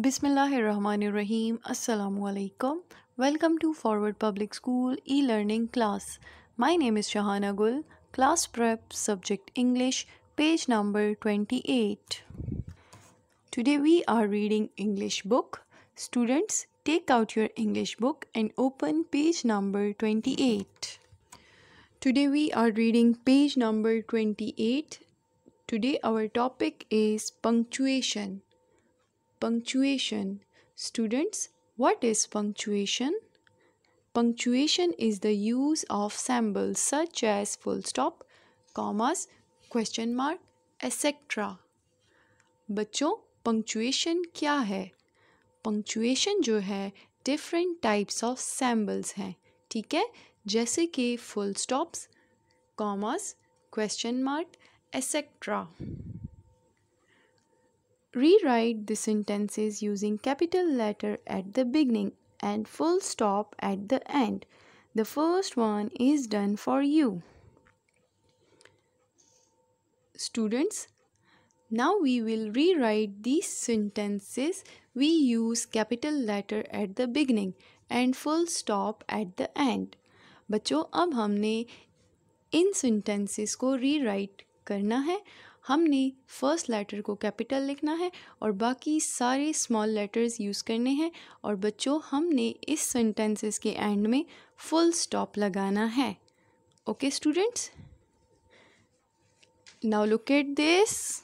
Bismillahirrahmanirrahim. Assalamu alaikum. Welcome to Forward Public School e-learning class. My name is Shahana Gul. Class prep subject English, page number 28. Today we are reading English book. Students, take out your English book and open page number 28. Today we are reading page number 28. Today our topic is punctuation. Punctuation. Students, what is punctuation? Punctuation is the use of symbols such as full stop, commas, question mark, etc. बच्चों punctuation क्या है punctuation जो है different types of symbols हैं ठीक है जैसे कि full stops commas question mark etcetera Rewrite the sentences using capital letter at the beginning and full stop at the end. The first one is done for you. Students, now we will rewrite these sentences. We use capital letter at the beginning and full stop at the end. बच्चों अब हमने इन sentences को rewrite करना है हमने first letter को capital लिखना है और बाकी सारे स्मॉल लेटर्स यूज़ करने हैं और बच्चों, हमने इस सेंटेंसेस के एंड में फुल स्टॉप लगाना है। Okay students now look at this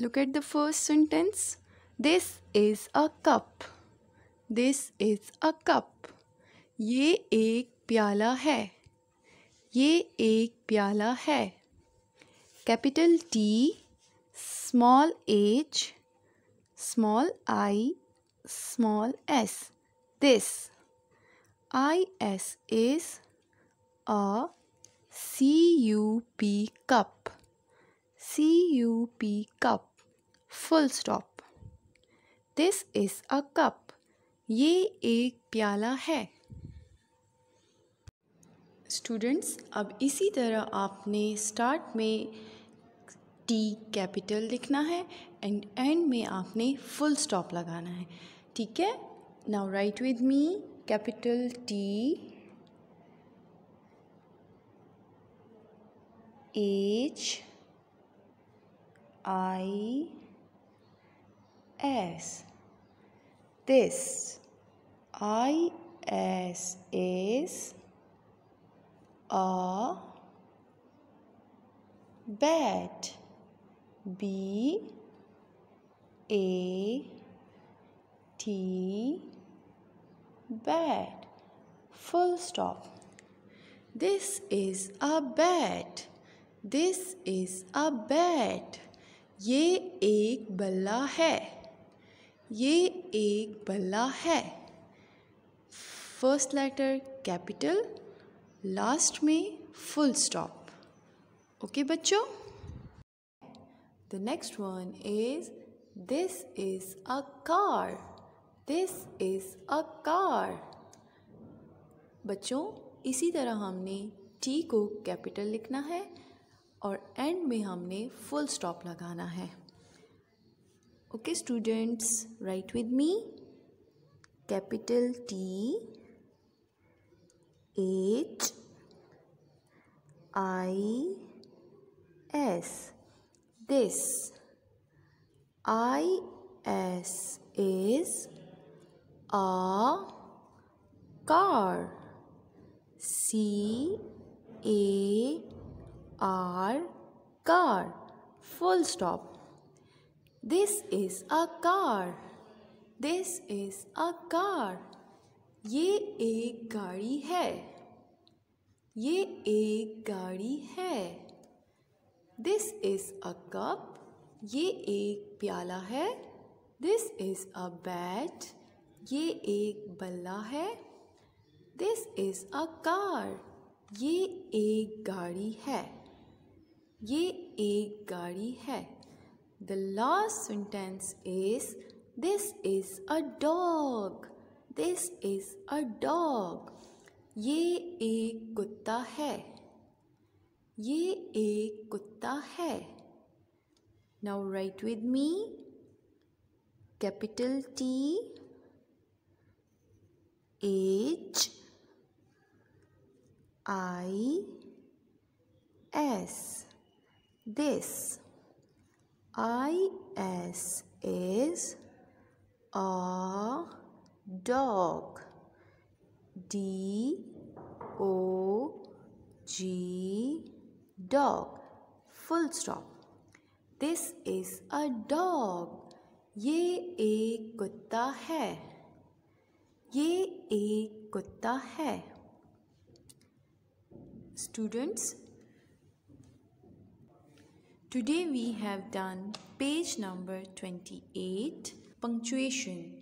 look at the first sentence this is a cup this is a cup ये एक प्याला है। ये एक प्याला है। Capital T small H small I small S this I S is a C U P cup C U P cup full stop this is a cup ये एक प्याला है। स्टूडेंट्स, अब इसी तरह आपने स्टार्ट में टी कैपिटल लिखना है एंड एंड में आपने फुल स्टॉप लगाना है। ठीक है? Now write with me capital T H I S this I S is a bat b a t bat full stop this is a bat this is a bat ये एक बल्ला है ये एक बल्ला है फर्स्ट लेटर कैपिटल Last में full stop okay बच्चों? The next one is this is a car this is a car बच्चों, इसी तरह हमने टी को कैपिटल लिखना है और एंड में हमने फुल स्टॉप लगाना है. Okay students write with me capital T H I S. This I S is a car. C A R car. Full stop. This is a car. This is a car ये एक गाड़ी है। ये एक गाड़ी है। दिस इज़ अ कप ये एक प्याला है। दिस इज़ अ बैट ये एक बल्ला है। दिस इज़ अ कार ये एक गाड़ी है। ये एक गाड़ी है। The last sentence is this is a dog this is a dog ये एक कुत्ता है ये एक कुत्ता है Now write with me capital T H I S. This I S is a dog. D O G dog. Full stop. This is a dog. ये एक कुत्ता है ये एक कुत्ता है Students, today we have done page number 28, punctuation.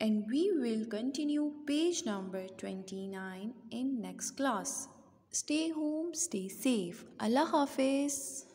And we will continue page number 29 in next class. Stay home, stay safe. Allah Hafiz.